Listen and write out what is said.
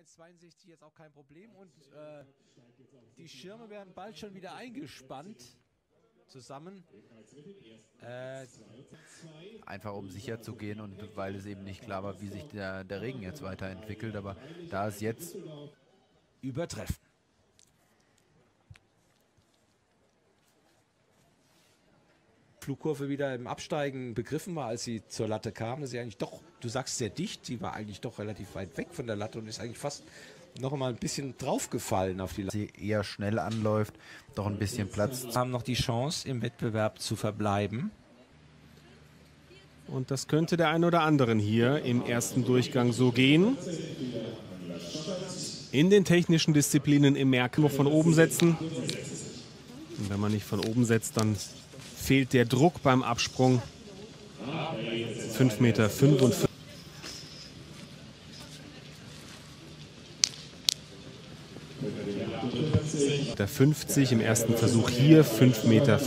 1,62 jetzt auch kein Problem und äh, die Schirme werden bald schon wieder eingespannt zusammen. Äh, Einfach um sicher zu gehen und weil es eben nicht klar war, wie sich der, der Regen jetzt weiterentwickelt. Aber da es jetzt übertreffen. Flugkurve wieder im Absteigen begriffen war, als sie zur Latte kam, dass sie eigentlich doch, du sagst sehr dicht, sie war eigentlich doch relativ weit weg von der Latte und ist eigentlich fast noch mal ein bisschen draufgefallen auf die Latte. sie eher schnell anläuft, doch ein bisschen Platz. Haben noch die Chance, im Wettbewerb zu verbleiben. Und das könnte der ein oder anderen hier im ersten Durchgang so gehen. In den technischen Disziplinen im Merken von oben setzen. Und wenn man nicht von oben setzt, dann fehlt der Druck beim Absprung. 5,55 Meter. Der 50 im ersten Versuch hier, 5,14 Meter.